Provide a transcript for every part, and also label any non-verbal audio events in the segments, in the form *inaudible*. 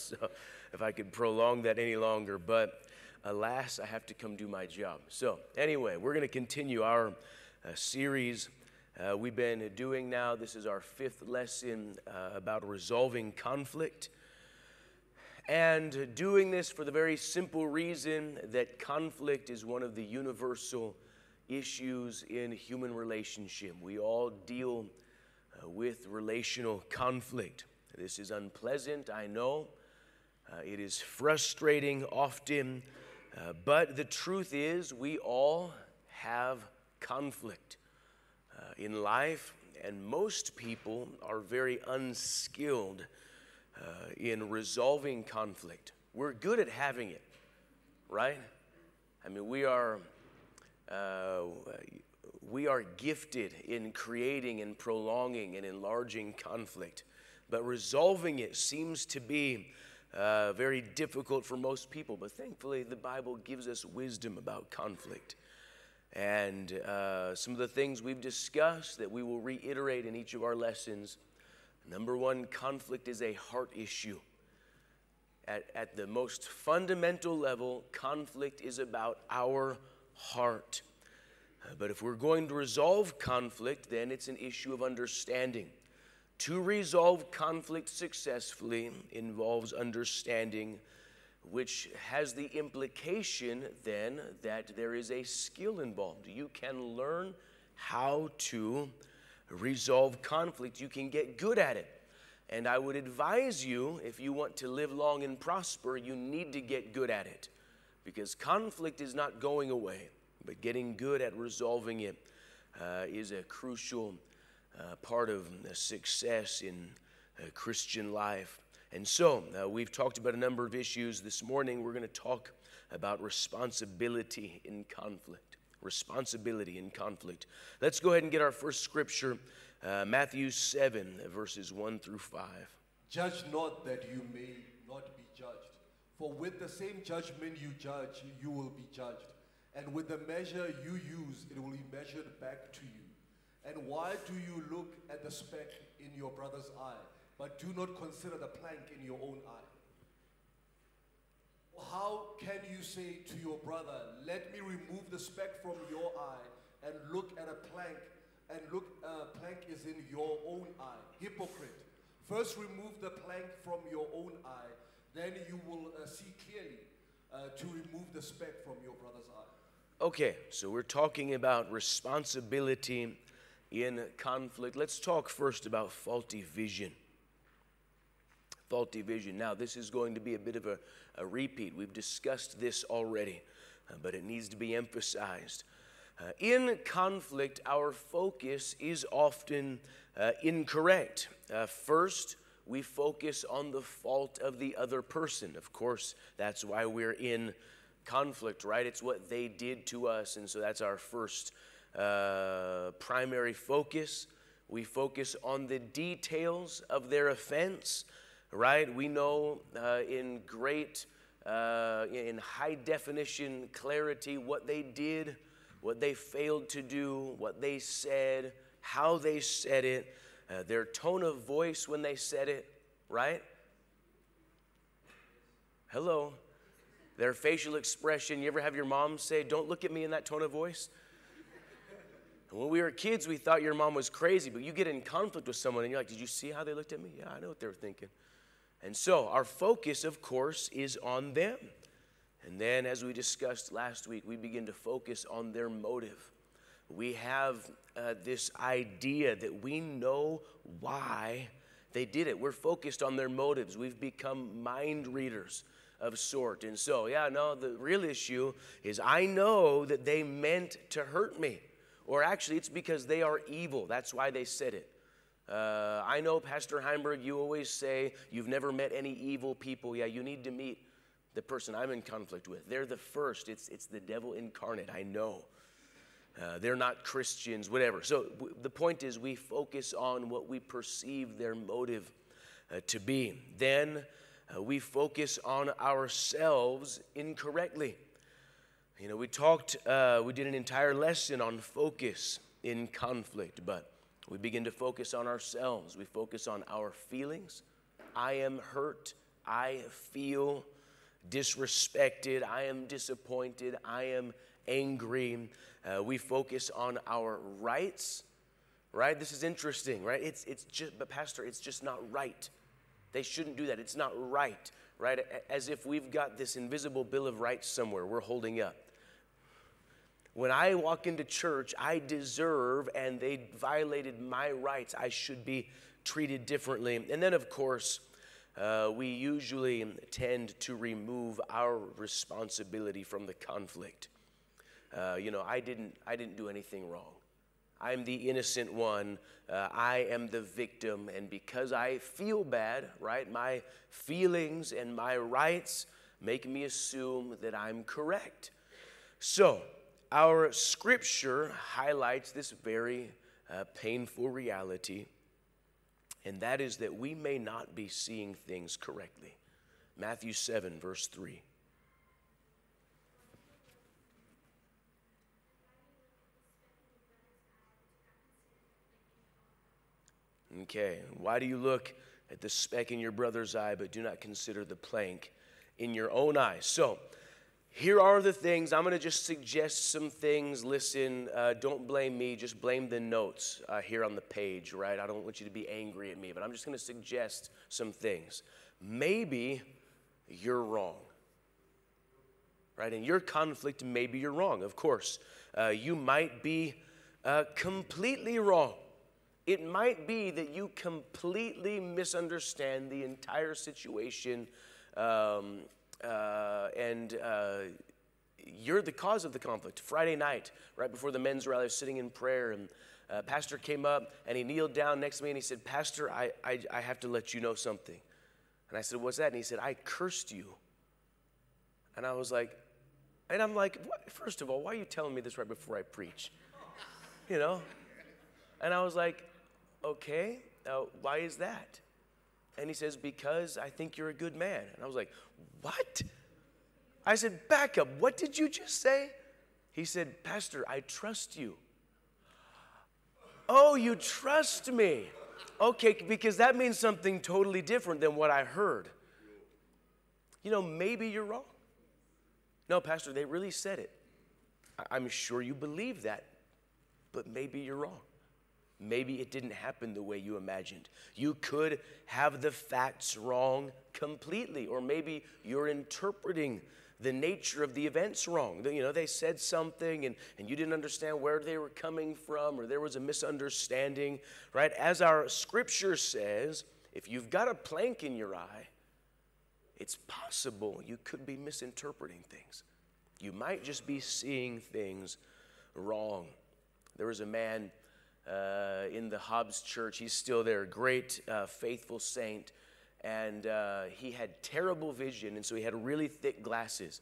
*laughs* so if I could prolong that any longer, but alas, I have to come do my job. So, anyway, we're going to continue our uh, series uh, we've been doing now. This is our fifth lesson uh, about resolving conflict. And doing this for the very simple reason that conflict is one of the universal issues in human relationship. We all deal uh, with relational conflict. This is unpleasant, I know. Uh, it is frustrating often, uh, but the truth is, we all have conflict uh, in life, and most people are very unskilled uh, in resolving conflict. We're good at having it, right? I mean, we are. Uh, we are gifted in creating and prolonging and enlarging conflict, but resolving it seems to be uh, very difficult for most people. But thankfully, the Bible gives us wisdom about conflict. And uh, some of the things we've discussed that we will reiterate in each of our lessons. Number one, conflict is a heart issue. At, at the most fundamental level, conflict is about our heart. But if we're going to resolve conflict, then it's an issue of understanding. To resolve conflict successfully involves understanding, which has the implication then that there is a skill involved. You can learn how to resolve conflict, you can get good at it. And I would advise you, if you want to live long and prosper, you need to get good at it because conflict is not going away, but getting good at resolving it uh, is a crucial uh, part of success in uh, Christian life. And so, uh, we've talked about a number of issues. This morning, we're going to talk about responsibility in conflict. Responsibility in conflict. Let's go ahead and get our first scripture, uh, Matthew 7, verses 1 through 5. Judge not that you may not be judged. For with the same judgment you judge, you will be judged. And with the measure you use, it will be measured back to you. And why do you look at the speck in your brother's eye, but do not consider the plank in your own eye? How can you say to your brother, Let me remove the speck from your eye, and look at a plank, and look, a plank is in your own eye? Hypocrite. First remove the plank from your own eye, then you will uh, see clearly uh, to remove the speck from your brother's eye. Okay, so we're talking about responsibility in conflict. Let's talk first about faulty vision. Faulty vision. Now, this is going to be a bit of a, a repeat. We've discussed this already, uh, but it needs to be emphasized. Uh, in conflict, our focus is often uh, incorrect. Uh, first, we focus on the fault of the other person. Of course, that's why we're in conflict, right? It's what they did to us, and so that's our first uh, primary focus. We focus on the details of their offense, right? We know uh, in great, uh, in high definition clarity what they did, what they failed to do, what they said, how they said it, uh, their tone of voice when they said it, right? Hello. Their facial expression. You ever have your mom say, Don't look at me in that tone of voice? And when we were kids, we thought your mom was crazy, but you get in conflict with someone and you're like, Did you see how they looked at me? Yeah, I know what they were thinking. And so our focus, of course, is on them. And then, as we discussed last week, we begin to focus on their motive. We have uh, this idea that we know why they did it. We're focused on their motives. We've become mind readers of sort. And so, yeah, no, the real issue is I know that they meant to hurt me. Or actually, it's because they are evil. That's why they said it. Uh, I know, Pastor Heinberg, you always say you've never met any evil people. Yeah, you need to meet the person I'm in conflict with. They're the first, it's, it's the devil incarnate. I know. Uh, they're not Christians, whatever. So w- the point is, we focus on what we perceive their motive uh, to be. Then uh, we focus on ourselves incorrectly. You know, we talked, uh, we did an entire lesson on focus in conflict, but we begin to focus on ourselves. We focus on our feelings. I am hurt I feel disrespected, I am disappointed, I am angry. Uh, we focus on our rights, right? This is interesting, right? It's, it's just, but Pastor, it's just not right. They shouldn't do that. It's not right, right? As if we've got this invisible Bill of Rights somewhere we're holding up. When I walk into church, I deserve and they violated my rights. I should be treated differently. And then, of course, uh, we usually tend to remove our responsibility from the conflict. Uh, you know, I didn't, I didn't do anything wrong. I'm the innocent one. Uh, I am the victim. And because I feel bad, right, my feelings and my rights make me assume that I'm correct. So, our scripture highlights this very uh, painful reality and that is that we may not be seeing things correctly. Matthew 7, verse 3. Okay, why do you look at the speck in your brother's eye but do not consider the plank in your own eye? So, here are the things. I'm going to just suggest some things. Listen, uh, don't blame me, just blame the notes uh, here on the page, right? I don't want you to be angry at me, but I'm just going to suggest some things. Maybe you're wrong, right? In your conflict, maybe you're wrong, of course. Uh, you might be uh, completely wrong. It might be that you completely misunderstand the entire situation. Um, uh, and uh, you're the cause of the conflict. Friday night, right before the men's rally, I was sitting in prayer, and uh, Pastor came up and he kneeled down next to me and he said, Pastor, I, I, I have to let you know something. And I said, What's that? And he said, I cursed you. And I was like, and I'm like, what? first of all, why are you telling me this right before I preach? You know? And I was like, okay, uh, why is that? And he says, Because I think you're a good man. And I was like, What? I said, Back up. What did you just say? He said, Pastor, I trust you. Oh, you trust me. Okay, because that means something totally different than what I heard. You know, maybe you're wrong. No, Pastor, they really said it. I'm sure you believe that, but maybe you're wrong. Maybe it didn't happen the way you imagined. You could have the facts wrong completely, or maybe you're interpreting the nature of the events wrong. You know, they said something and, and you didn't understand where they were coming from, or there was a misunderstanding, right? As our scripture says, if you've got a plank in your eye, it's possible you could be misinterpreting things. You might just be seeing things wrong. There was a man uh, in the Hobbs Church. He's still there, great, uh, faithful saint. And uh, he had terrible vision, and so he had really thick glasses.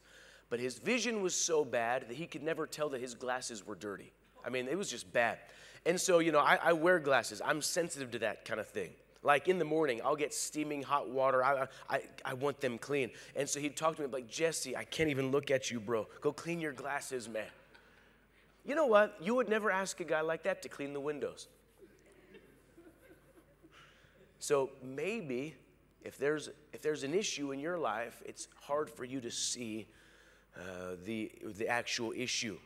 But his vision was so bad that he could never tell that his glasses were dirty. I mean, it was just bad. And so, you know, I, I wear glasses. I'm sensitive to that kind of thing. Like in the morning, I'll get steaming hot water. I, I, I want them clean. And so he'd talk to me like, Jesse, I can't even look at you, bro. Go clean your glasses, man. You know what? You would never ask a guy like that to clean the windows. So maybe if there's, if there's an issue in your life, it's hard for you to see uh, the, the actual issue.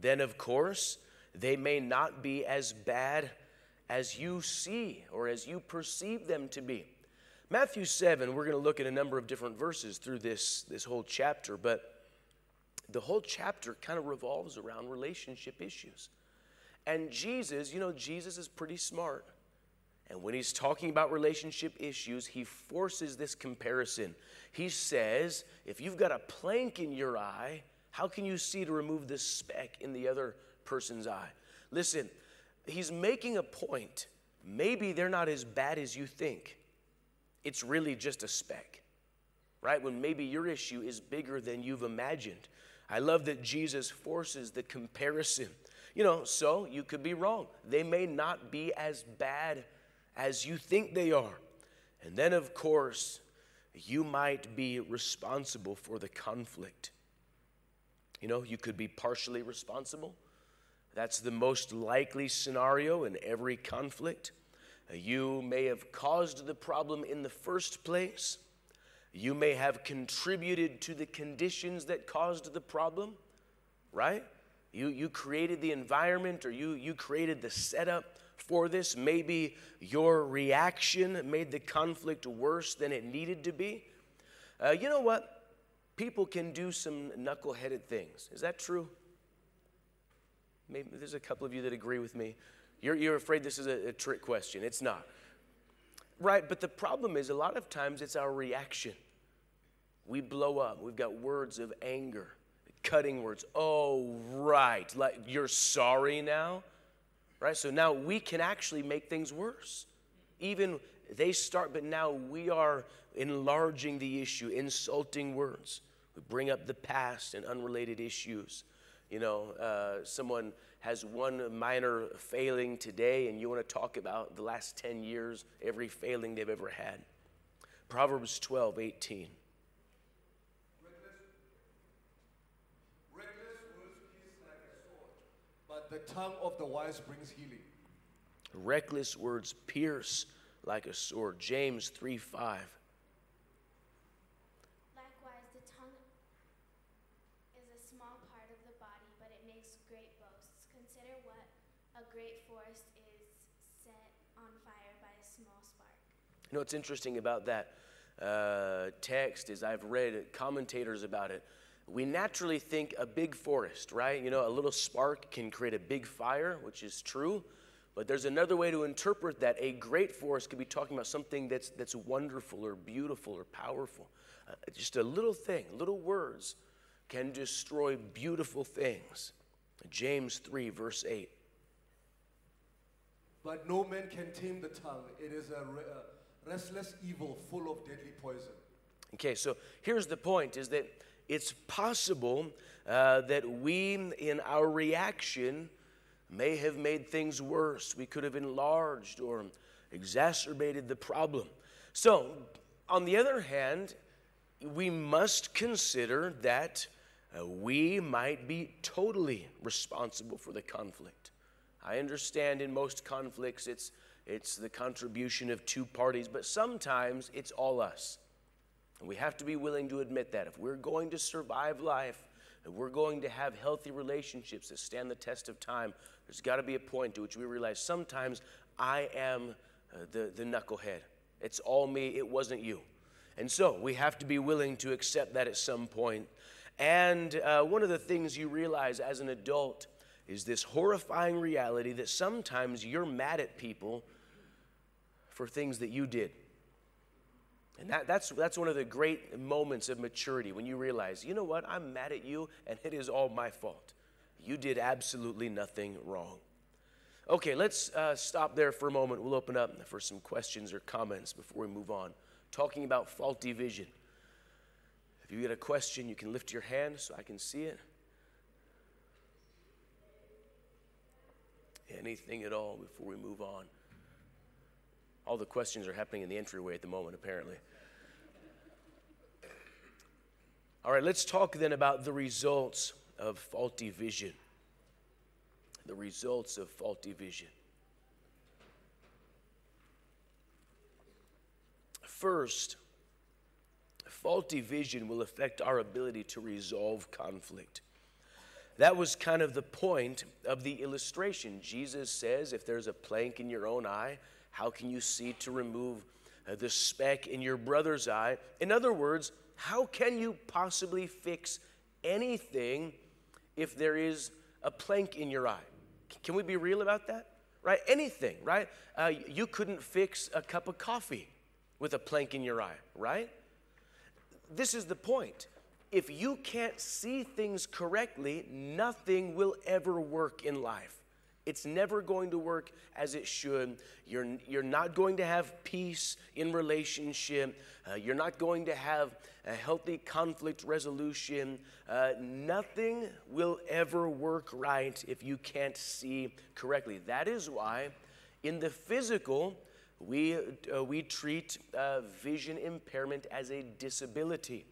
Then, of course, they may not be as bad as you see or as you perceive them to be. Matthew 7, we're going to look at a number of different verses through this, this whole chapter, but the whole chapter kind of revolves around relationship issues. And Jesus, you know, Jesus is pretty smart. And when he's talking about relationship issues, he forces this comparison. He says, if you've got a plank in your eye, how can you see to remove the speck in the other person's eye? Listen, he's making a point. Maybe they're not as bad as you think. It's really just a speck, right? When maybe your issue is bigger than you've imagined. I love that Jesus forces the comparison. You know, so you could be wrong. They may not be as bad as you think they are. And then, of course, you might be responsible for the conflict. You know, you could be partially responsible. That's the most likely scenario in every conflict. You may have caused the problem in the first place. You may have contributed to the conditions that caused the problem, right? You, you created the environment or you, you created the setup for this. Maybe your reaction made the conflict worse than it needed to be. Uh, you know what? People can do some knuckleheaded things. Is that true? Maybe there's a couple of you that agree with me. You're, you're afraid this is a, a trick question. It's not. Right, but the problem is a lot of times it's our reaction. We blow up. We've got words of anger, cutting words. Oh, right. Like you're sorry now? Right? So now we can actually make things worse. Even they start, but now we are enlarging the issue, insulting words. We bring up the past and unrelated issues. You know, uh, someone has one minor failing today, and you want to talk about the last 10 years, every failing they've ever had. Proverbs 12, 18. the tongue of the wise brings healing. Reckless words pierce like a sword. James 3 5. Likewise, the tongue is a small part of the body, but it makes great boasts. Consider what a great forest is set on fire by a small spark. You know what's interesting about that uh, text is I've read commentators about it we naturally think a big forest, right? You know, a little spark can create a big fire, which is true. But there's another way to interpret that. A great forest could be talking about something that's, that's wonderful or beautiful or powerful. Uh, just a little thing, little words can destroy beautiful things. James 3, verse 8. But no man can tame the tongue. It is a, a restless evil full of deadly poison. Okay, so here's the point is that it's possible uh, that we, in our reaction, may have made things worse. We could have enlarged or exacerbated the problem. So, on the other hand, we must consider that uh, we might be totally responsible for the conflict. I understand in most conflicts it's, it's the contribution of two parties, but sometimes it's all us. And we have to be willing to admit that. If we're going to survive life, if we're going to have healthy relationships that stand the test of time, there's got to be a point to which we realize sometimes I am uh, the, the knucklehead. It's all me, it wasn't you. And so we have to be willing to accept that at some point. And uh, one of the things you realize as an adult is this horrifying reality that sometimes you're mad at people for things that you did. And that, that's, that's one of the great moments of maturity when you realize, you know what, I'm mad at you and it is all my fault. You did absolutely nothing wrong. Okay, let's uh, stop there for a moment. We'll open up for some questions or comments before we move on. Talking about faulty vision. If you get a question, you can lift your hand so I can see it. Anything at all before we move on. All the questions are happening in the entryway at the moment, apparently. All right, let's talk then about the results of faulty vision. The results of faulty vision. First, faulty vision will affect our ability to resolve conflict. That was kind of the point of the illustration. Jesus says, if there's a plank in your own eye, how can you see to remove uh, the speck in your brother's eye? In other words, how can you possibly fix anything if there is a plank in your eye? Can we be real about that? Right? Anything, right? Uh, you couldn't fix a cup of coffee with a plank in your eye, right? This is the point. If you can't see things correctly, nothing will ever work in life. It's never going to work as it should. You're, you're not going to have peace in relationship. Uh, you're not going to have a healthy conflict resolution. Uh, nothing will ever work right if you can't see correctly. That is why, in the physical, we, uh, we treat uh, vision impairment as a disability.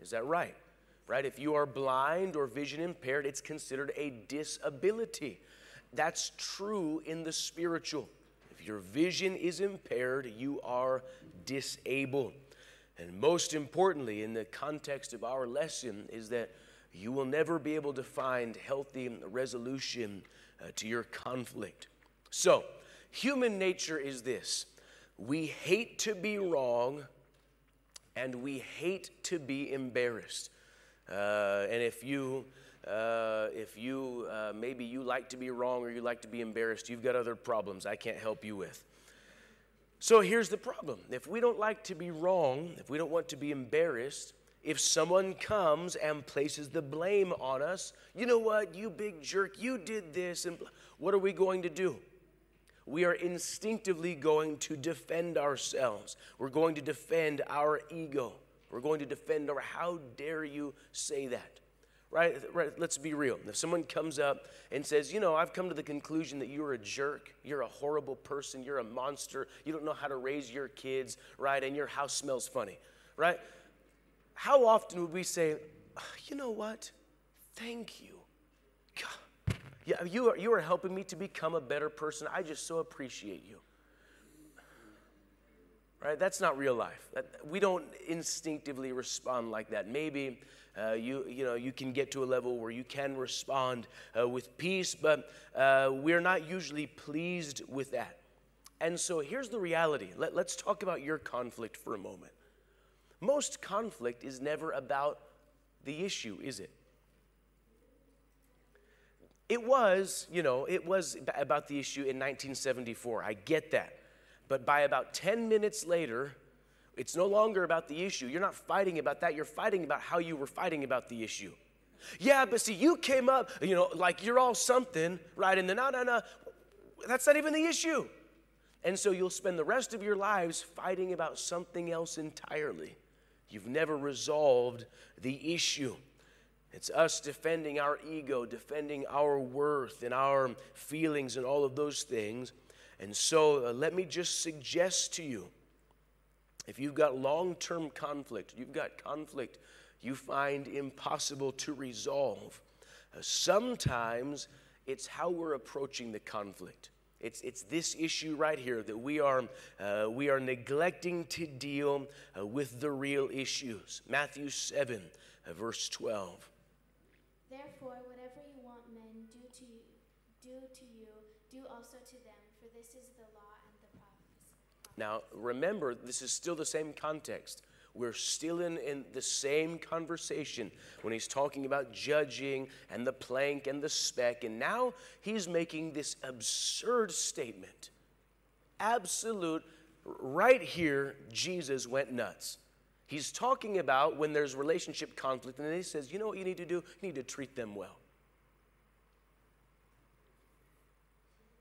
Is that right? Right? If you are blind or vision impaired, it's considered a disability. That's true in the spiritual. If your vision is impaired, you are disabled. And most importantly, in the context of our lesson, is that you will never be able to find healthy resolution uh, to your conflict. So, human nature is this we hate to be wrong and we hate to be embarrassed. Uh, and if you uh, if you uh, maybe you like to be wrong or you like to be embarrassed, you've got other problems I can't help you with. So here's the problem if we don't like to be wrong, if we don't want to be embarrassed, if someone comes and places the blame on us, you know what, you big jerk, you did this, and what are we going to do? We are instinctively going to defend ourselves. We're going to defend our ego. We're going to defend our, how dare you say that? Right? right? Let's be real. If someone comes up and says, you know, I've come to the conclusion that you're a jerk, you're a horrible person, you're a monster, you don't know how to raise your kids, right? And your house smells funny, right? How often would we say, ah, you know what? Thank you. God. Yeah, you are, you are helping me to become a better person. I just so appreciate you. Right? That's not real life. That, we don't instinctively respond like that. Maybe uh, you, you, know, you can get to a level where you can respond uh, with peace, but uh, we're not usually pleased with that. And so here's the reality. Let, let's talk about your conflict for a moment. Most conflict is never about the issue, is it? It was, you know, it was about the issue in 1974. I get that. But by about 10 minutes later, it's no longer about the issue. You're not fighting about that. You're fighting about how you were fighting about the issue. Yeah, but see, you came up, you know, like you're all something, right? And then, no, no, no, that's not even the issue. And so you'll spend the rest of your lives fighting about something else entirely. You've never resolved the issue. It's us defending our ego, defending our worth and our feelings and all of those things. And so uh, let me just suggest to you if you've got long term conflict, you've got conflict you find impossible to resolve, uh, sometimes it's how we're approaching the conflict. It's, it's this issue right here that we are, uh, we are neglecting to deal uh, with the real issues. Matthew 7, uh, verse 12. Therefore, whatever you want men do to you, do to you, do also to them, for this is the law now, remember, this is still the same context. We're still in, in the same conversation when he's talking about judging and the plank and the speck. And now he's making this absurd statement. Absolute, right here, Jesus went nuts. He's talking about when there's relationship conflict, and then he says, You know what you need to do? You need to treat them well.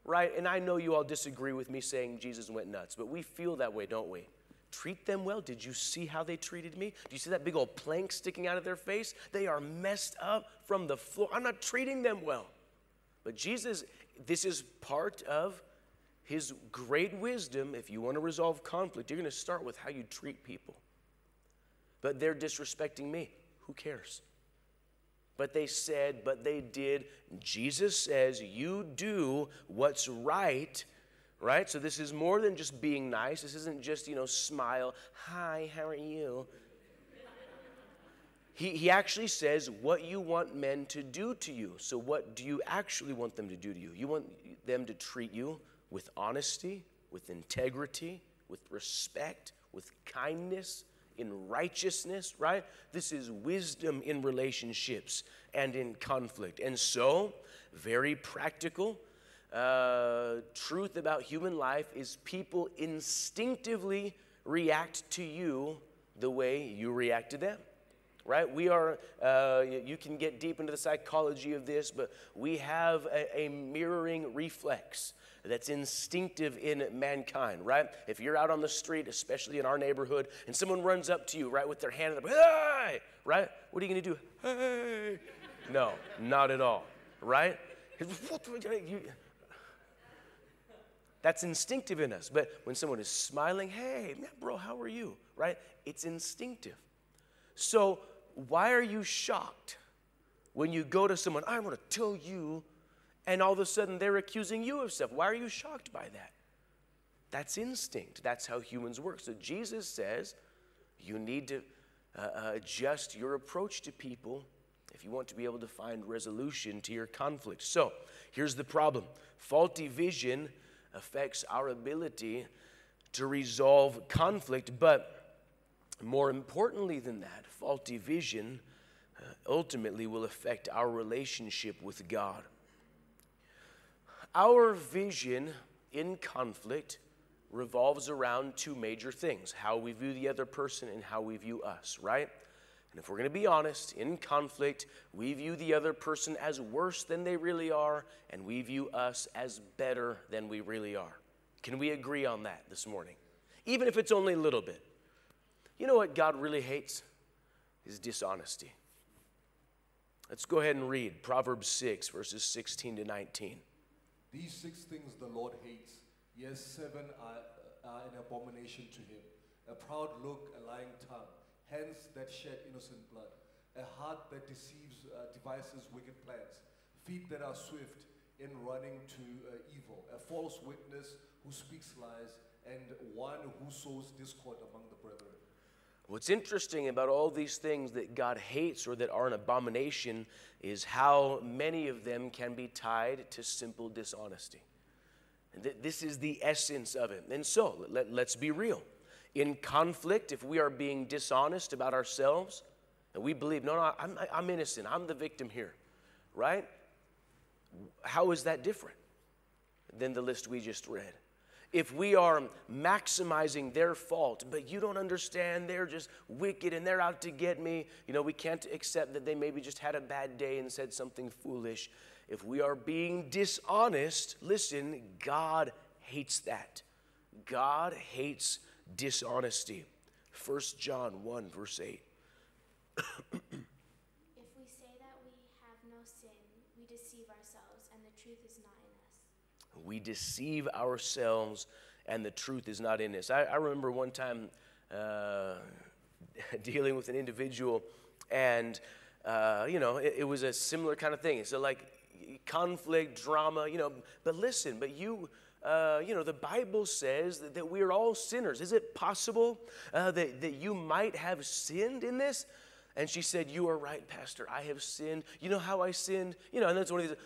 Right? And I know you all disagree with me saying Jesus went nuts, but we feel that way, don't we? Treat them well. Did you see how they treated me? Do you see that big old plank sticking out of their face? They are messed up from the floor. I'm not treating them well. But Jesus, this is part of his great wisdom. If you want to resolve conflict, you're going to start with how you treat people. But they're disrespecting me. Who cares? But they said, but they did. Jesus says, You do what's right, right? So this is more than just being nice. This isn't just, you know, smile, hi, how are you? He, he actually says what you want men to do to you. So, what do you actually want them to do to you? You want them to treat you with honesty, with integrity, with respect, with kindness, in righteousness, right? This is wisdom in relationships and in conflict. And so, very practical. Uh, truth about human life is people instinctively react to you the way you react to them right? We are, uh, you can get deep into the psychology of this, but we have a, a, mirroring reflex that's instinctive in mankind, right? If you're out on the street, especially in our neighborhood, and someone runs up to you, right, with their hand hey, right? What are you going to do? Hey. No, not at all, right? That's instinctive in us. But when someone is smiling, hey, bro, how are you? Right? It's instinctive. So why are you shocked when you go to someone, I'm going to tell you, and all of a sudden they're accusing you of stuff? Why are you shocked by that? That's instinct. That's how humans work. So Jesus says, You need to uh, uh, adjust your approach to people if you want to be able to find resolution to your conflict. So, here's the problem faulty vision affects our ability to resolve conflict, but more importantly than that, faulty vision uh, ultimately will affect our relationship with God. Our vision in conflict revolves around two major things how we view the other person and how we view us, right? And if we're going to be honest, in conflict, we view the other person as worse than they really are, and we view us as better than we really are. Can we agree on that this morning? Even if it's only a little bit. You know what God really hates? Is dishonesty. Let's go ahead and read Proverbs 6, verses 16 to 19. These six things the Lord hates. Yes, seven are, are an abomination to him a proud look, a lying tongue, hands that shed innocent blood, a heart that deceives, uh, wicked plans, feet that are swift in running to uh, evil, a false witness who speaks lies, and one who sows discord among the brethren. What's interesting about all these things that God hates or that are an abomination is how many of them can be tied to simple dishonesty. Th- this is the essence of it. And so, let, let's be real. In conflict, if we are being dishonest about ourselves, and we believe, no, no, I'm, I'm innocent, I'm the victim here, right? How is that different than the list we just read? If we are maximizing their fault, but you don't understand, they're just wicked and they're out to get me, you know, we can't accept that they maybe just had a bad day and said something foolish if we are being dishonest, listen, God hates that. God hates dishonesty. 1 John 1, verse 8. if we say that we have no sin, we deceive ourselves, and the truth is not in us. We deceive ourselves, and the truth is not in us. I, I remember one time uh, *laughs* dealing with an individual, and uh, you know, it, it, was a similar kind of thing. So, like, conflict, drama, you know. But listen, but you, uh, you know, the Bible says that, that we are all sinners. Is it possible uh, that, that you might have sinned in this? And she said, You are right, Pastor. I have sinned. You know how I sinned? You know, and that's one of these,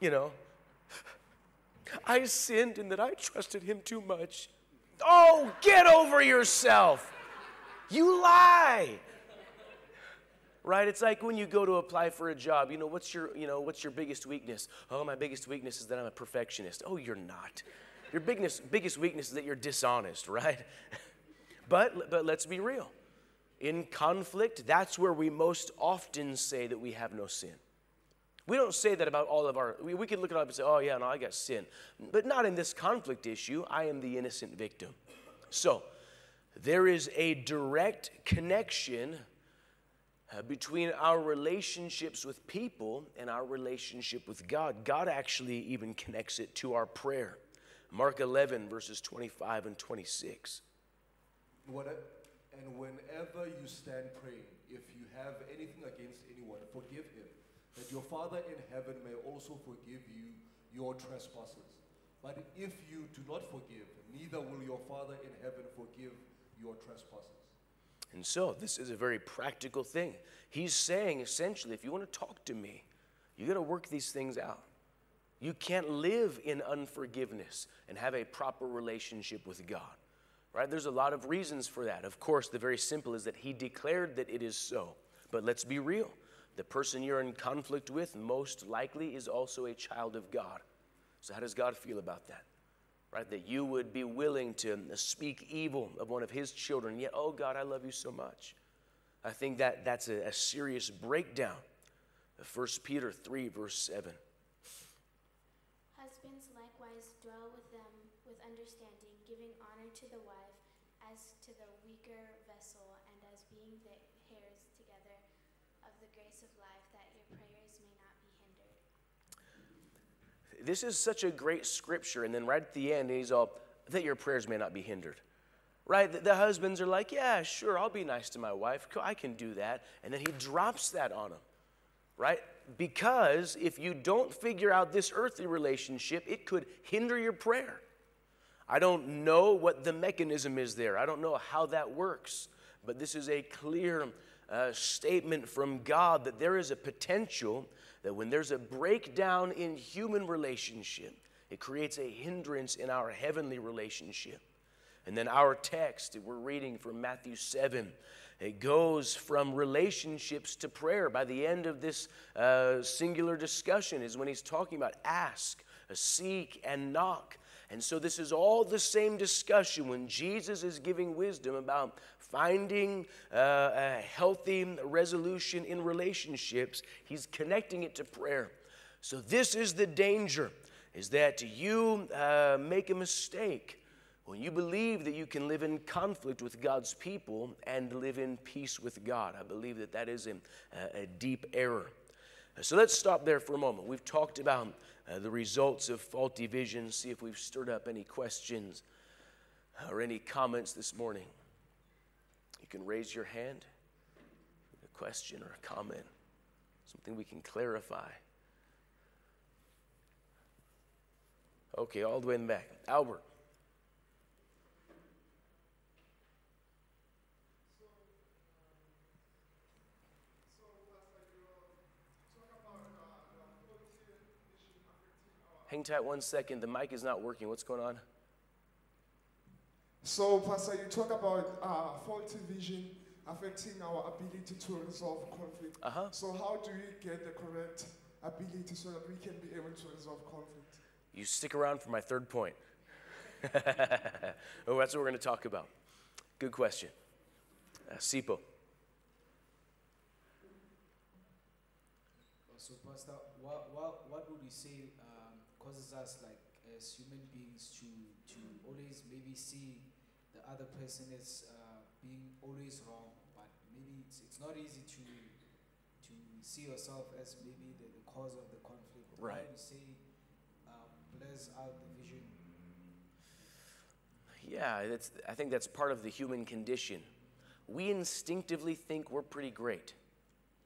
you know, I sinned in that I trusted him too much. Oh, get over yourself. You lie. Right? It's like when you go to apply for a job you know what's your you know what's your biggest weakness? Oh my biggest weakness is that i'm a perfectionist. Oh you're not. Your biggest biggest weakness is that you're dishonest right? *laughs* But but let's be real. In conflict that's where we most often say that we have no sin we don't say that about all of our we, we can look it up and say oh yeah no i got sin but not in this conflict issue i am the innocent victim so there is a direct connection uh, between our relationships with people and our relationship with God. God actually even connects it to our prayer. Mark 11, verses 25 and 26. What, and whenever you stand praying, if you have anything against anyone, forgive him, that your Father in heaven may also forgive you your trespasses. But if you do not forgive, neither will your Father in heaven forgive your trespasses. And so, this is a very practical thing. He's saying essentially, if you want to talk to me, you got to work these things out. You can't live in unforgiveness and have a proper relationship with God. Right? There's a lot of reasons for that. Of course, the very simple is that he declared that it is so. But let's be real. The person you're in conflict with most likely is also a child of God. So how does God feel about that? right? That you would be willing to speak evil of one of his children, yet, oh God, I love you so much. I think that that's a, a serious breakdown. 1 Peter 3, verse 7. Husbands likewise dwell with them with understanding, giving honor to the wife as to the weaker vessel, and as being the heirs of the grace of life, that your prayers may not be hindered this is such a great scripture. And then right at the end, he's all, that your prayers may not be hindered. Right? The, the, husbands are like, yeah, sure, I'll be nice to my wife. I can do that. And then he drops that on them. Right? Because if you don't figure out this earthly relationship, it could hinder your prayer. I don't know what the mechanism is there. I don't know how that works. But this is a clear uh, statement from God that there is a potential that when there's a breakdown in human relationship, it creates a hindrance in our heavenly relationship. And then our text, that we're reading from Matthew 7, it goes from relationships to prayer. By the end of this uh, singular discussion, is when he's talking about ask, seek, and knock. And so, this is all the same discussion when Jesus is giving wisdom about finding uh, a healthy resolution in relationships. He's connecting it to prayer. So, this is the danger is that you uh, make a mistake when you believe that you can live in conflict with God's people and live in peace with God. I believe that that is a, a deep error. So let's stop there for a moment. We've talked about uh, the results of faulty vision, see if we've stirred up any questions or any comments this morning. You can raise your hand, a question or a comment, something we can clarify. Okay, all the way in the back. Albert. Hang tight one second. The mic is not working. What's going on? So, Pastor, you talk about uh, faulty vision affecting our ability to resolve conflict. Uh-huh. So, how do we get the correct ability so that we can be able to resolve conflict? You stick around for my third point. *laughs* oh, that's what we're going to talk about. Good question. Uh, Sipo. So, Pastor, what, what, what would you say causes us like as human beings to to always maybe see the other person is uh, being always wrong but maybe it's, it's not easy to to see yourself as maybe the, the cause of the conflict. Right. you say um, blurs out the vision? Yeah that's, i think that's part of the human condition. We instinctively think we're pretty great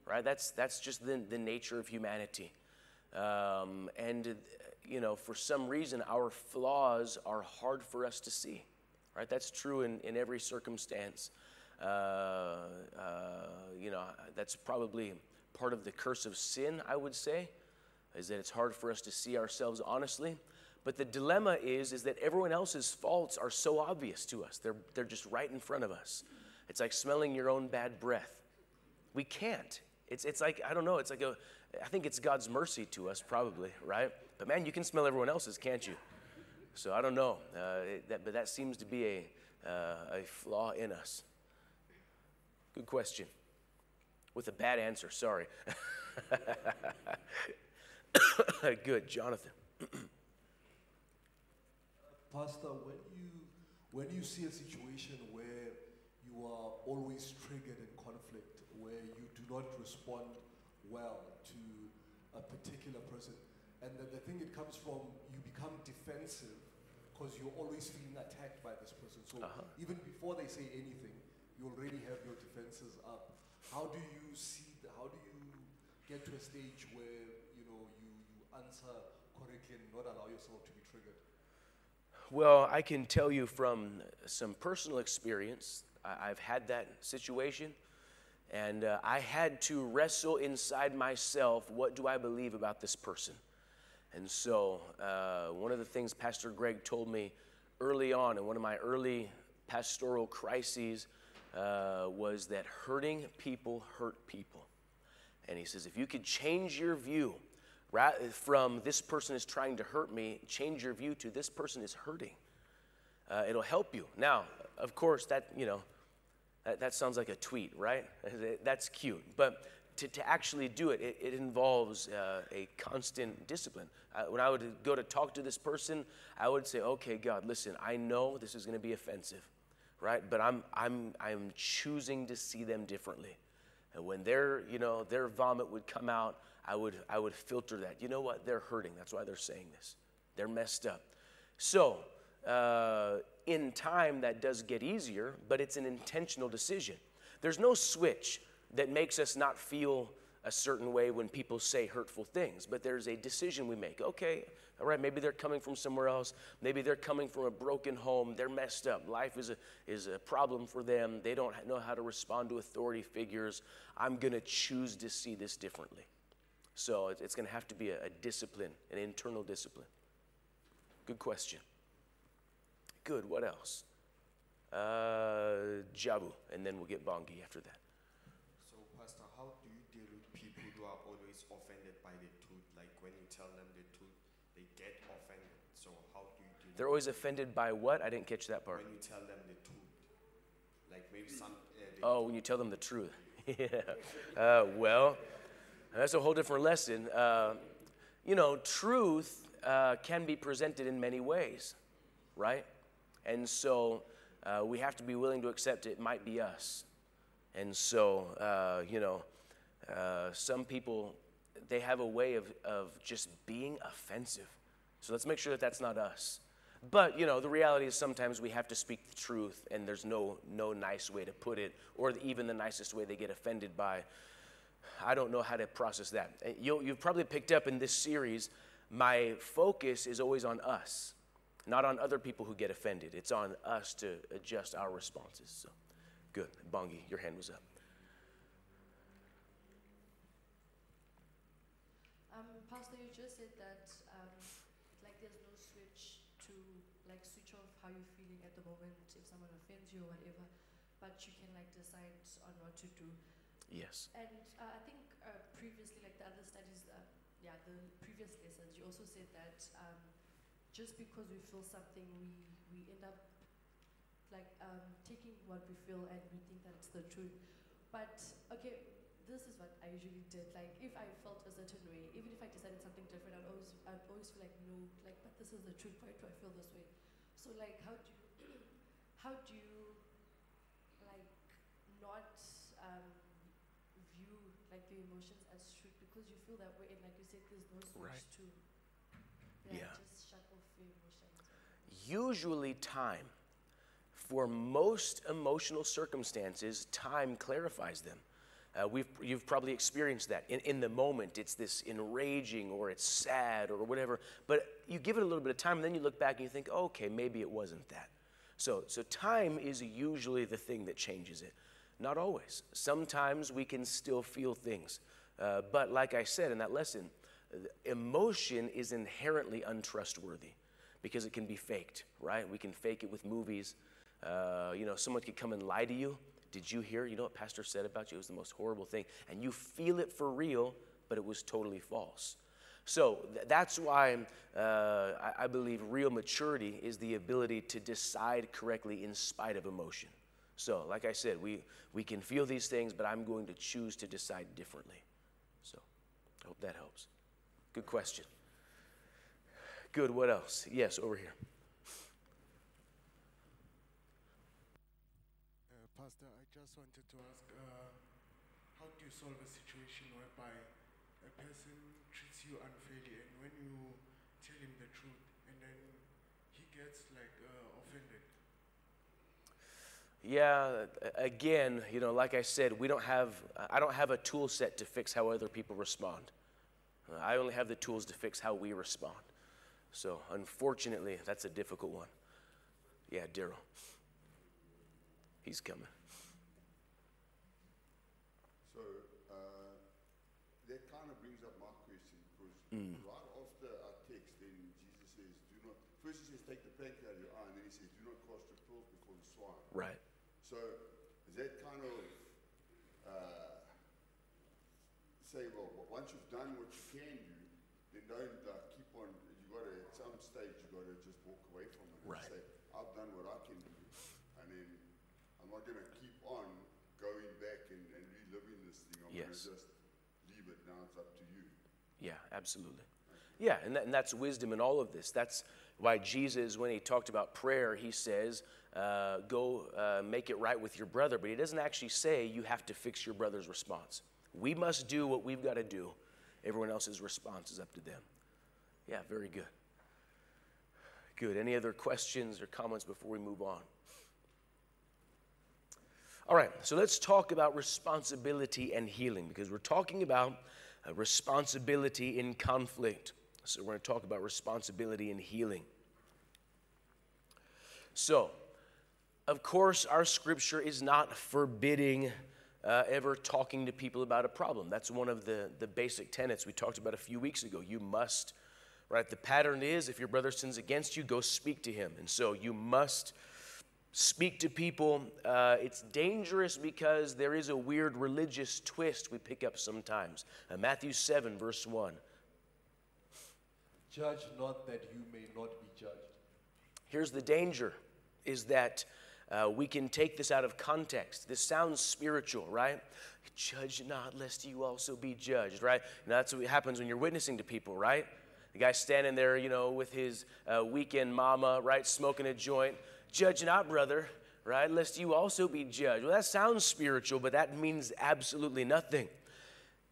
right? That's that's just the, the nature of humanity. Um, and you know, for some reason, our flaws are hard for us to see, right? That's true in, in every circumstance. Uh, uh, you know, that's probably part of the curse of sin, I would say, is that it's hard for us to see ourselves honestly. But the dilemma is, is that everyone else's faults are so obvious to us. They're, they're just right in front of us. It's like smelling your own bad breath. We can't. It's, it's like, I don't know, it's like a, I think it's God's mercy to us, probably, right? But man, you can smell everyone else's, can't you? So I don't know, uh, that, but that seems to be a, uh, a flaw in us. Good question. With a bad answer, sorry. *coughs* Good, Jonathan. *coughs* Pastor, when you when you see a situation where you are always triggered in conflict, where you do not respond well to a particular person, and the, the thing it comes from, you become defensive because you're always feeling attacked by this person. So Uh-huh. even before they say anything, you already have your defenses up. How do you see, the, how do you get to a stage where, you know, you, you answer correctly and not allow yourself to be triggered? Well, I can tell you from some personal experience, I, I've had that situation. And uh, I had to wrestle inside myself what do I believe about this person? And so, uh, one of the things Pastor Greg told me early on in one of my early pastoral crises uh, was that hurting people hurt people. And he says, if you could change your view right, from this person is trying to hurt me, change your view to this person is hurting, uh, it'll help you. Now, of course, that, you know, that, that sounds like a tweet, right? *laughs* That's cute. But to, to actually do it, it, it involves uh, a constant discipline. Uh, when I would go to talk to this person, I would say, okay, God, listen, I know this is going to be offensive, right? But I'm, I'm, I'm choosing to see them differently. And when their, you know, their vomit would come out, I would, I would filter that. You know what? They're hurting. That's why they're saying this. They're messed up. So, uh, in time, that does get easier, but it's an intentional decision. There's no switch that makes us not feel a certain way when people say hurtful things, but there's a decision we make. Okay, all right, maybe they're coming from somewhere else. Maybe they're coming from a broken home. They're messed up. Life is a, is a problem for them. They don't know how to respond to authority figures. I'm going to choose to see this differently. So it's going to have to be a, a discipline, an internal discipline. Good question. Good. What else? Uh, Jabu, and then we'll get Bongi after that. So, Pastor, how do you deal with people who are always offended by the truth? Like when you tell them the truth, they get offended. So, how do you deal They're always offended by what? I didn't catch that part. when you tell them the truth? Like maybe some. Uh, Oh, when you tell them the truth. *laughs* yeah. Uh, well, that's a whole different lesson. Uh, you know, truth uh, can be presented in many ways, right? And so uh, we have to be willing to accept it might be us. And so, uh, you know, uh, some people, they have a way of, of just being offensive. So let's make sure that that's not us. But, you know, the reality is sometimes we have to speak the truth, and there's no, no nice way to put it, or even the nicest way they get offended by. I don't know how to process that. You'll, you've probably picked up in this series, my focus is always on us, not on other people who get offended. It's on us to adjust our responses. So, good. Bongi, your hand was up. Um, Pastor, you just said that um, like there's no switch to like switch off how you're feeling at the moment if someone offends you or whatever, but you can like decide on what to do. Yes. And uh, I think uh, previously, like the other studies, uh, yeah, the previous lessons, you also said that um, just because we feel something, we we end up like um, taking what we feel and we think that it's the truth. But okay, this is what I usually did. Like if I felt a certain way, even if I decided something different, I'd always I'd always feel like no, like but this is the truth. Why do I feel this way? So like how do you *clears throat* how do you like not um, view like your emotions as truth because you feel that way and like you said there's no switch Right. to Yeah. just shut off your emotions. Usually, time. For most emotional circumstances, time clarifies them. Uh, we've, you've probably experienced that. In, in the moment, it's this enraging or it's sad or whatever, but you give it a little bit of time and then you look back and you think, okay, maybe it wasn't that. So, so time is usually the thing that changes it. Not always. Sometimes we can still feel things. Uh, but like I said in that lesson, emotion is inherently untrustworthy because it can be faked, right? We can fake it with movies. Uh, you know, someone could come and lie to you. Did you hear? You know what Pastor said about you? It was the most horrible thing. And you feel it for real, but it was totally false. So th- that's why uh, I, I believe real maturity is the ability to decide correctly in spite of emotion. So, like I said, we, we can feel these things, but I'm going to choose to decide differently. So, I hope that helps. Good question. Good. What else? Yes, over here. Uh, Pastor, just wanted to ask, uh, how do you solve a situation whereby a person treats you unfairly and when you tell him the truth and then he gets like uh, offended? Yeah, again, you know, like I said, we don't have, I don't have a tool set to fix how other people respond. I only have the tools to fix how we respond. So, unfortunately, that's a difficult one. Yeah, Daryl. He's coming. So uh, that kind of brings up my question because Mm. right after our text, then Jesus says, "Do not." First, he says, "Take the plank out of your eye," and then he says, "Do not cast your pearls before the swine." Right. So is that kind of uh, say, well, once you've done what you can do, then don't uh, keep on. You got to at some stage you got to just walk away from it Right. and say, "I've done what I can do," and then I'm not going to keep on going back and, and reliving this thing. I'm going to just leave it. Now it's up to you. Yeah, absolutely. Yeah, and, that, and that's wisdom in all of this. That's why Jesus, when he talked about prayer, he says, uh, go uh, make it right with your brother. But he doesn't actually say you have to fix your brother's response. We must do what we've got to do. Everyone else's response is up to them. Yeah, very good. Good. Any other questions or comments before we move on? All right, so let's talk about responsibility and healing because we're talking about uh, responsibility in conflict. So we're going to talk about responsibility and healing. So, of course, our scripture is not forbidding uh, ever talking to people about a problem. That's one of the, the basic tenets we talked about a few weeks ago. You must, right? The pattern is if your brother sins against you, go speak to him. And so you must speak to people. Uh, it's dangerous because there is a weird religious twist we pick up sometimes. Uh, Matthew 7, verse 1. Judge not that you may not be judged. Here's the danger is that uh, we can take this out of context. This sounds spiritual, right? Judge not, lest you also be judged, right? And that's what happens when you're witnessing to people, right? The guy standing there, you know, with his uh, weekend mama, right, smoking a joint. Judge not, brother, right, lest you also be judged. Well, that sounds spiritual, but that means absolutely nothing.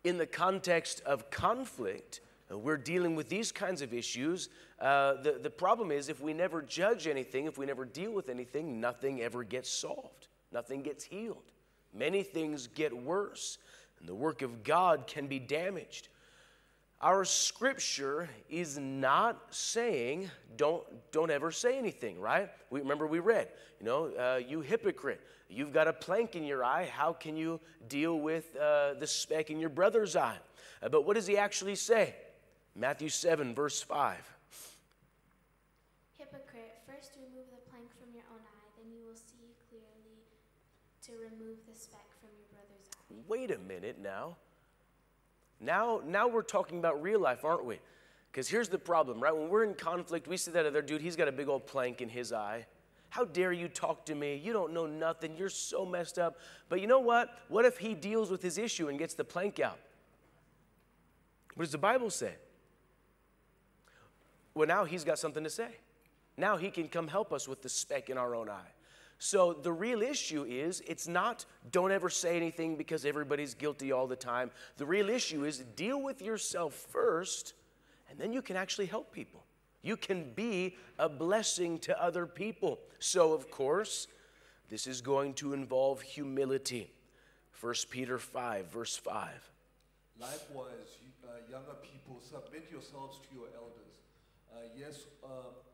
In the context of conflict, we're dealing with these kinds of issues. Uh, the, the problem is if we never judge anything, if we never deal with anything, nothing ever gets solved, nothing gets healed. Many things get worse, and the work of God can be damaged. Our scripture is not saying don't, don't ever say anything, right? We, remember we read, you know, uh, you hypocrite, you've got a plank in your eye. How can you deal with uh, the speck in your brother's eye? Uh, but what does he actually say? Matthew 7, verse 5. Hypocrite, first remove the plank from your own eye, then you will see clearly to remove the speck from your brother's eye. Wait a minute now. Now, now we're talking about real life, aren't we? Because here's the problem, right? When we're in conflict, we see that other dude, he's got a big old plank in his eye. How dare you talk to me? You don't know nothing. You're so messed up. But you know what? What if he deals with his issue and gets the plank out? What does the Bible say? Well, now he's got something to say. Now he can come help us with the speck in our own eye. So the real issue is it's not don't ever say anything because everybody's guilty all the time. The real issue is deal with yourself first, and then you can actually help people. You can be a blessing to other people. So, of course, this is going to involve humility. 1 Peter 5, verse 5. Likewise, uh, younger people, submit yourselves to your elders. Uh, yes, uh,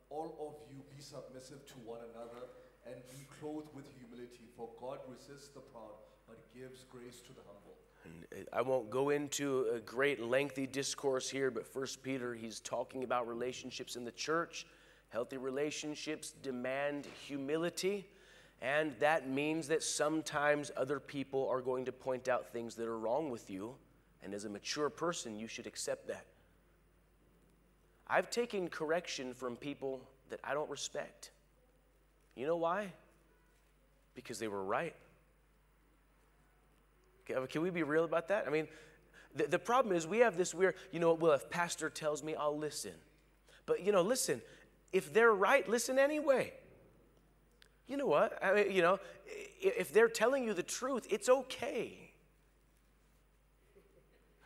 all of you be submissive to one another and be clothed with humility, for God resists the proud, but gives grace to the humble. And I won't go into a great lengthy discourse here, but First Peter, he's talking about relationships in the church. Healthy relationships demand humility, and that means that sometimes other people are going to point out things that are wrong with you, and as a mature person, you should accept that. I've taken correction from people that I don't respect. You know why? Because they were right. Uh, can we be real about that? I mean, the, the problem is we have this weird, you know, well, if pastor tells me, I'll listen. But, you know, listen, if they're right, listen anyway. You know what? I mean, you know, if they're telling you the truth, it's okay.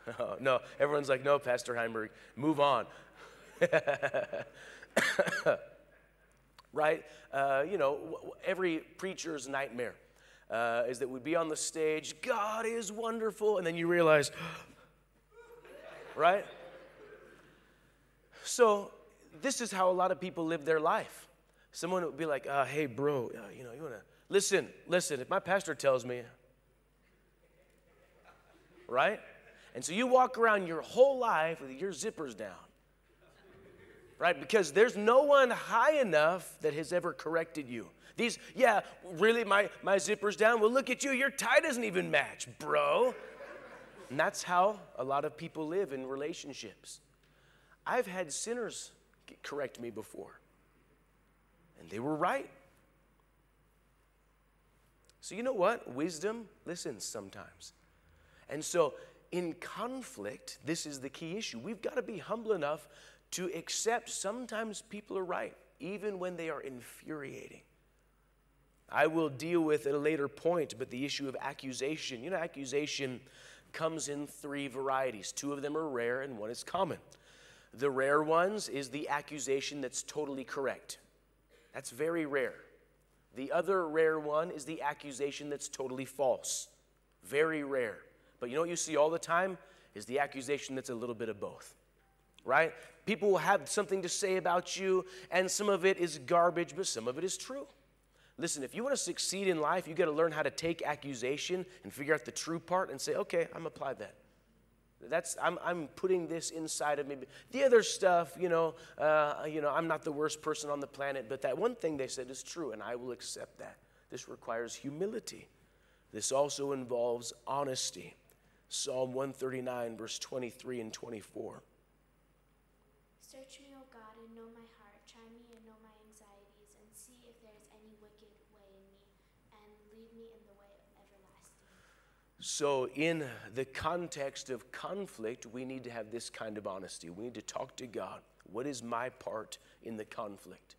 *laughs* No, everyone's like, no, Pastor Heinberg, move on. *laughs* right? Uh, you know, every preacher's nightmare uh, is that we'd be on the stage, God is wonderful, and then you realize, *gasps* right? So, this is how a lot of people live their life. Someone would be like, uh, hey, bro, uh, you know, you wanna, listen, listen, if my pastor tells me, right? And so you walk around your whole life with your zippers down right? Because there's no one high enough that has ever corrected you. These, yeah, really, my, my zipper's down. Well, look at you, your tie doesn't even match, bro. And that's how a lot of people live in relationships. I've had sinners correct me before, and they were right. So, you know what? Wisdom listens sometimes. And so, in conflict, this is the key issue. We've got to be humble enough to accept sometimes people are right, even when they are infuriating. I will deal with at a later point, but the issue of accusation. You know, accusation comes in three varieties. Two of them are rare, and one is common. The rare ones is the accusation that's totally correct. That's very rare. The other rare one is the accusation that's totally false. Very rare. But you know what you see all the time? Is the accusation that's a little bit of both. Right? People will have something to say about you, and some of it is garbage, but some of it is true. Listen, if you want to succeed in life, you got to learn how to take accusation and figure out the true part and say, okay, I'm apply that. That's I'm, I'm putting this inside of me. The other stuff, you know, uh, you know, I'm not the worst person on the planet, but that one thing they said is true, and I will accept that. This requires humility. This also involves honesty. Psalm 139, verse 23 and 24. Search me, O God, and know my heart. Try me and know my anxieties, and see if there is any wicked way in me, and lead me in the way of everlasting. So, in the context of conflict, we need to have this kind of honesty. We need to talk to God. What is my part in the conflict?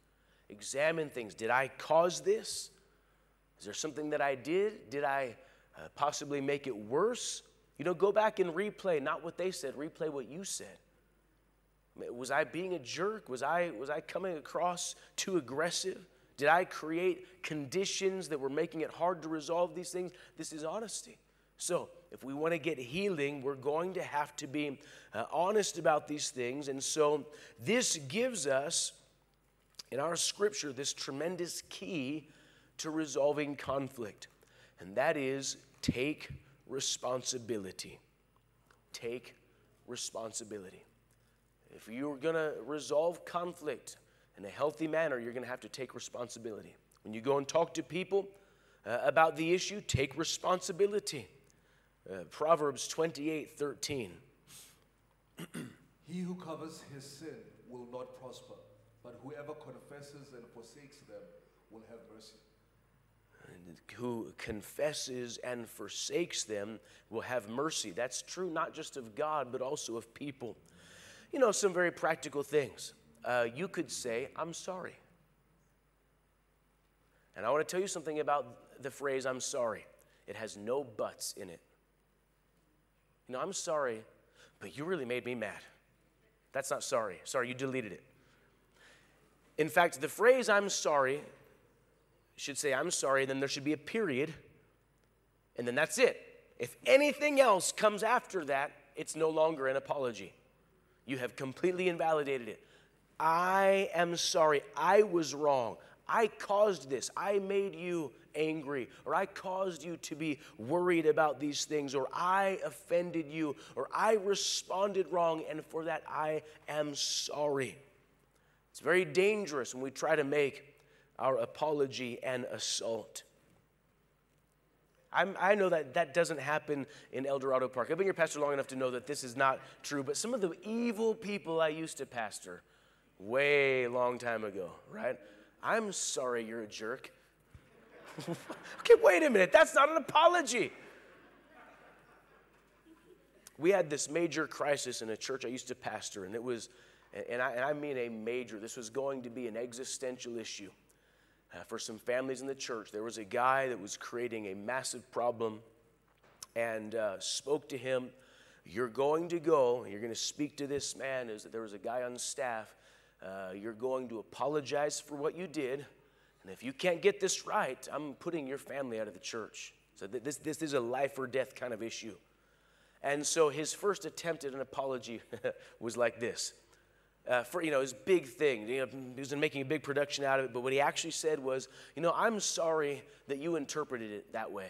Examine things. Did I cause this? Is there something that I did? Did I uh, possibly make it worse? You know, go back and replay not what they said, replay what you said. Was I being a jerk? Was I, was I coming across too aggressive? Did I create conditions that were making it hard to resolve these things? This is honesty. So, if we want to get healing, we're going to have to be uh, honest about these things. And so, this gives us, in our scripture, this tremendous key to resolving conflict. And that is take responsibility. Take responsibility. If you're going to resolve conflict in a healthy manner, you're going to have to take responsibility. When you go and talk to people uh, about the issue, take responsibility. Uh, Proverbs 28 13. *clears throat* he who covers his sin will not prosper, but whoever confesses and forsakes them will have mercy. And who confesses and forsakes them will have mercy. That's true not just of God, but also of people you know, some very practical things. Uh, you could say, I'm sorry. And I want to tell you something about the phrase, I'm sorry. It has no buts in it. You know, I'm sorry, but you really made me mad. That's not sorry. Sorry, you deleted it. In fact, the phrase, I'm sorry, should say, I'm sorry, then there should be a period, and then that's it. If anything else comes after that, it's no longer an apology. You have completely invalidated it. I am sorry. I was wrong. I caused this. I made you angry, or I caused you to be worried about these things, or I offended you, or I responded wrong, and for that I am sorry. It's very dangerous when we try to make our apology an assault. I'm, i know that that doesn't happen in Eldorado Park. I've been your pastor long enough to know that this is not true, but some of the evil people I used to pastor way long time ago, right? I'm sorry you're a jerk. *laughs* okay, wait a minute. That's not an apology. We had this major crisis in a church I used to pastor, and it was, and I, and I mean a major, this was going to be an existential issue uh, for some families in the church. There was a guy that was creating a massive problem and uh, spoke to him. You're going to go, you're going to speak to this man. Is that there was a guy on staff. Uh, you're going to apologize for what you did. And if you can't get this right, I'm putting your family out of the church. So th- this, this is a life or death kind of issue. And so his first attempt at an apology *laughs* was like this uh, for you know his big thing. You know, he was making a big production out of it, but what he actually said was, you know, I'm sorry that you interpreted it that way.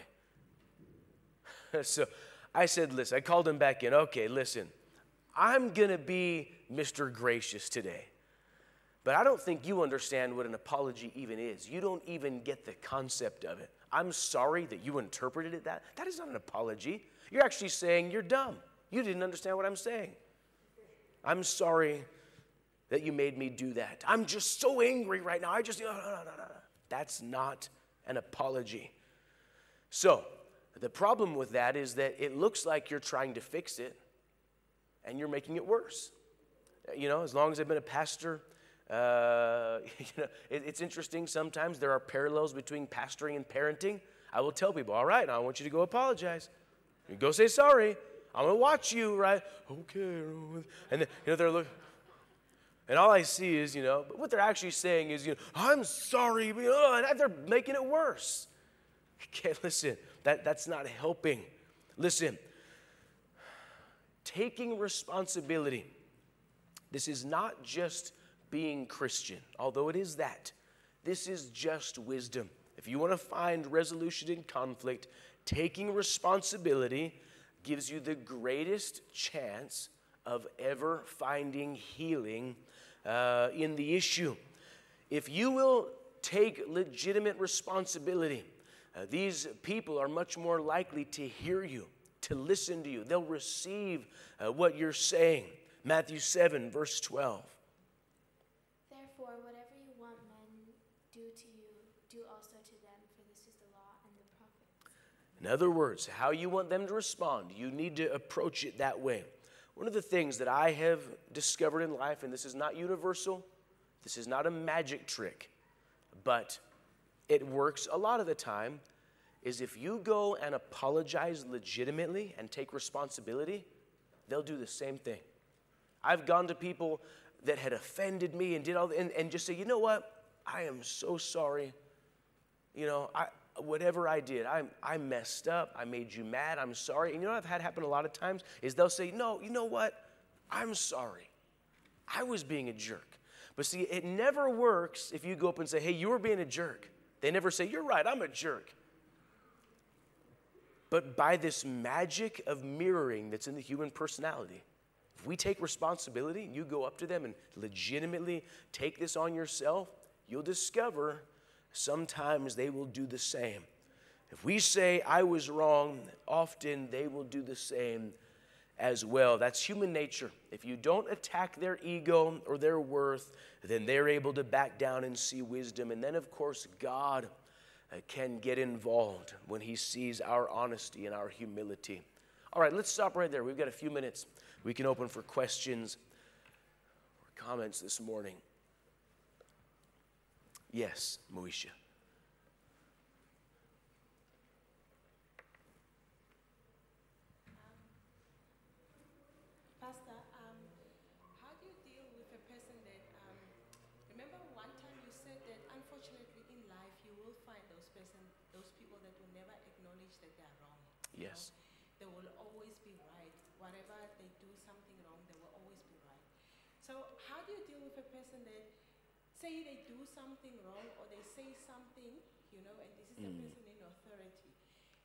*laughs* so I said, listen, I called him back in. Okay, listen, I'm gonna be Mr. Gracious today. But I don't think you understand what an apology even is. You don't even get the concept of it. I'm sorry that you interpreted it that. That is not an apology. You're actually saying you're dumb. You didn't understand what I'm saying. I'm sorry that you made me do that. I'm just so angry right now. I just, no, no, no, no, no. That's not an apology. So, the problem with that is that it looks like you're trying to fix it and you're making it worse. You know, as long as I've been a pastor, uh, *laughs* you know, it, it's interesting sometimes there are parallels between pastoring and parenting. I will tell people, all right, now I want you to go apologize. You go say sorry. I'm going to watch you, right? Okay. And then, you know, they're looking And all I see is, you know, but what they're actually saying is, you know, I'm sorry, and they're making it worse. *laughs* Okay, listen, that, that's not helping. Listen, taking responsibility. This is not just being Christian, although it is that. This is just wisdom. If you want to find resolution in conflict, taking responsibility gives you the greatest chance of ever finding healing uh, in the issue. If you will take legitimate responsibility, uh, these people are much more likely to hear you, to listen to you. They'll receive uh, what you're saying. Matthew 7, verse 12. Therefore, whatever you want men do to you, do also to them, for this is the law and the prophets. In other words, how you want them to respond, you need to approach it that way. One of the things that I have discovered in life, and this is not universal, this is not a magic trick, but it works a lot of the time, is if you go and apologize legitimately and take responsibility, they'll do the same thing. I've gone to people that had offended me and did all and, and just say, you know what? I am so sorry. You know, I, whatever I did, I, I messed up. I made you mad. I'm sorry. And you know what I've had happen a lot of times is they'll say, no, you know what? I'm sorry. I was being a jerk. But see, it never works if you go up and say, hey, you were being a jerk. They never say, you're right, I'm a jerk. But by this magic of mirroring that's in the human personality, if we take responsibility and you go up to them and legitimately take this on yourself, you'll discover sometimes they will do the same. If we say, I was wrong, often they will do the same as well. That's human nature. If you don't attack their ego or their worth, then they're able to back down and see wisdom. And then, of course, God uh, can get involved when He sees our honesty and our humility. All right, let's stop right there. We've got a few minutes. We can open for questions or comments this morning. Yes, Moesha. Pastor, um, how do you deal with a person that, um, remember one time you said that unfortunately in life you will find those person, those people that will never acknowledge that they are wrong. Yes. They will always be right. Whatever they do something wrong, they will always be right. So how do you deal with a person that say they do something wrong or they say something, you know, and this is the person in authority.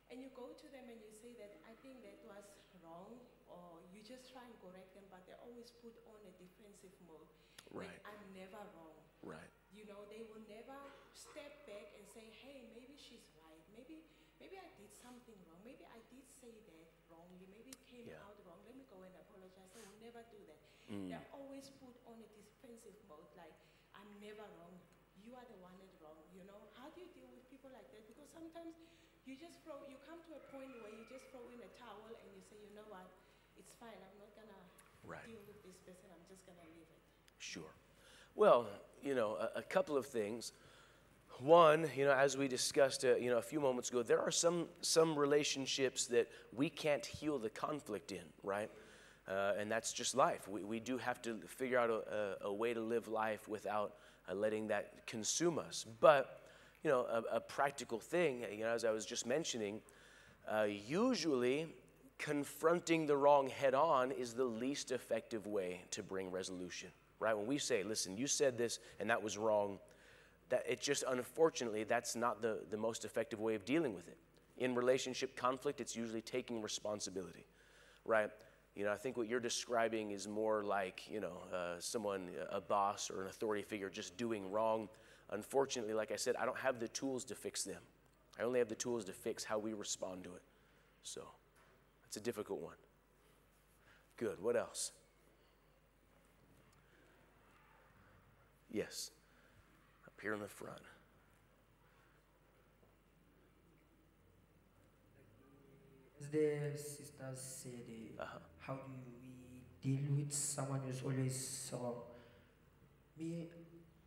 And you go to them and you say that I think that was wrong or you just try and correct them, but they always put on a defensive mode. Right. Like, I'm never wrong. Right. You know, they will never step back and say, hey, maybe she's right. Maybe maybe I did something wrong. Maybe I did say that wrongly. Maybe it came Yeah. out wrong. Let me go and apologize. They will never do that. Mm. They always put on a defensive mode, like, never wrong. You are the one that's wrong. You know, how do you deal with people like that? Because sometimes you just throw, you come to a point where you just throw in a towel and you say, you know what, it's fine. I'm not gonna Right. deal with this person. I'm just gonna leave it. Sure. Well, you know, a, a couple of things. One, you know, as we discussed, uh, you know, a few moments ago, there are some some relationships that we can't heal the conflict in, right? Uh, and that's just life. We, we do have to figure out a, a, a way to live life without uh, letting that consume us. But, you know, a, a practical thing, you know, as I was just mentioning, uh, usually confronting the wrong head on is the least effective way to bring resolution, right? When we say, listen, you said this and that was wrong, that it just unfortunately that's not the, the most effective way of dealing with it. In relationship conflict, it's usually taking responsibility, right? You know, I think what you're describing is more like, you know, uh, someone, a boss or an authority figure just doing wrong. Unfortunately, like I said, I don't have the tools to fix them. I only have the tools to fix how we respond to it. So, it's a difficult one. Good. What else? Yes. Up here in the front. As the sisters said, uh, Uh-huh. How do we deal with someone who's always wrong? Me,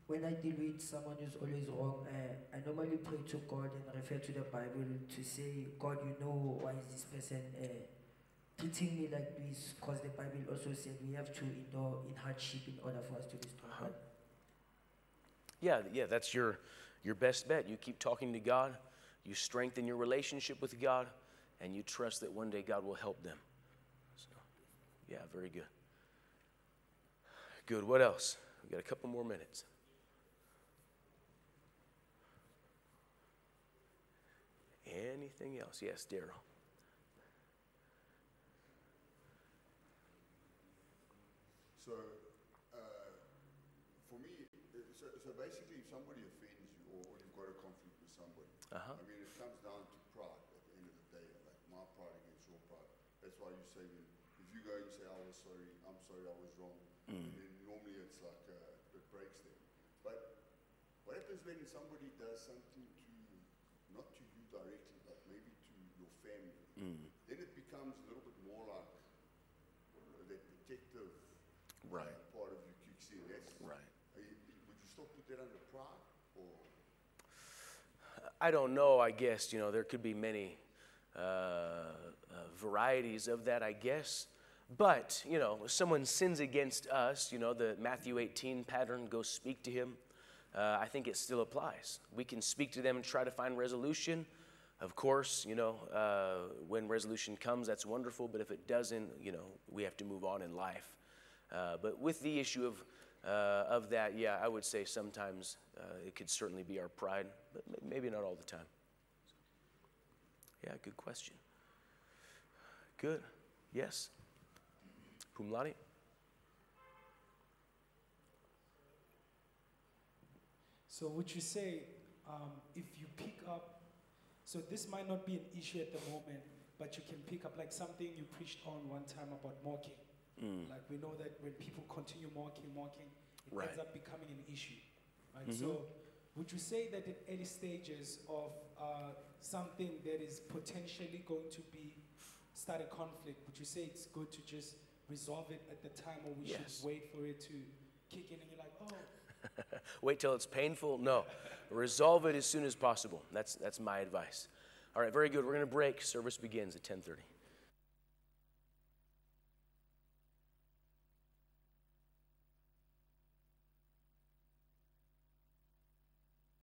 when I deal with someone who's always wrong, uh, I normally pray to God and refer to the Bible to say, God, you know why is this person uh, treating me like this because the Bible also said we have to endure in hardship in order for us to be strong. Uh-huh. Yeah, yeah, that's your your best bet. You keep talking to God, you strengthen your relationship with God, and you trust that one day God will help them. Yeah, very good. Good. What else? We got a couple more minutes. Anything else? Yes, Daryl. So, uh, for me, so, so basically, if somebody offends you or, or you've got a conflict with somebody, Uh-huh. I mean, it comes down to pride at the end of the day, like my pride against your pride. That's why you say, when, if you go and say, I was sorry, I'm sorry, I was wrong, Mm. then normally it's like, uh, it breaks them. But what happens when somebody does something to, not to you directly, but maybe to your family? Mm. Then it becomes a little bit more like uh, that protective Right. uh, part of you kicks in. That's, Right. are you, would you still put that under pride? Or I don't know. I guess you know there could be many uh, uh, varieties of that. I guess, but you know, if someone sins against us. You know, the Matthew 18 pattern. Go speak to him. Uh, I think it still applies. We can speak to them and try to find resolution. Of course, you know, uh, when resolution comes, that's wonderful. But if it doesn't, you know, we have to move on in life. Uh, but with the issue of uh, of that, yeah, I would say sometimes uh, it could certainly be our pride, but maybe not all the time. Yeah, good question. Good. Yes. Pumlani? So would you say um, if you pick up, so this might not be an issue at the moment, but you can pick up like something you preached on one time about mocking. Mm. Like we know that when people continue mocking, mocking, it Right. ends up becoming an issue. Right? Mhm. So would you say that at early stages of uh, something that is potentially going to be start a conflict, would you say it's good to just resolve it at the time or we Yes. should wait for it to kick in and you're like, oh, *laughs* Wait till it's painful? No. Resolve it as soon as possible. That's, that's my advice. All right, very good. We're going to break. Service begins at 1030.